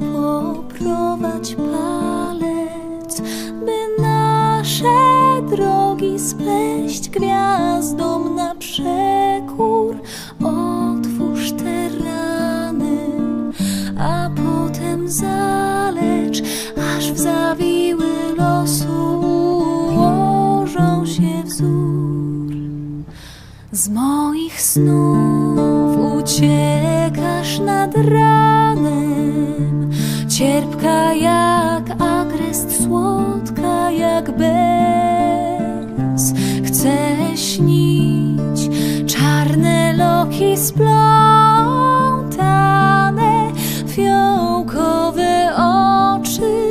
poprowadź palec, by nasze drogi spleść gwiazdom na przekór. Otwórz te rany, a potem zalecz, aż w zawiły losu ułożą się wzór. Z moich snów uciekasz ranem, cierpka jak agrest, słodka jak bez. Chcę śnić czarne loki splątane, fiołkowe oczy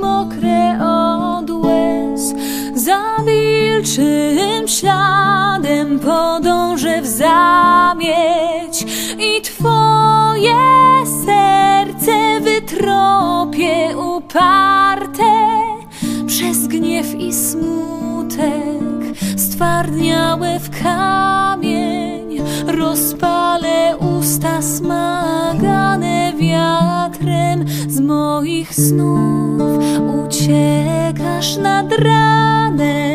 mokre od łez. Za wilczym śladem podążę w zamieć i Twoje serce wytropię uparte przez gniew i smutek, stwardniałe w kamień, rozpalę usta smagane wiatrem z moich snów. Uciekasz nad ranem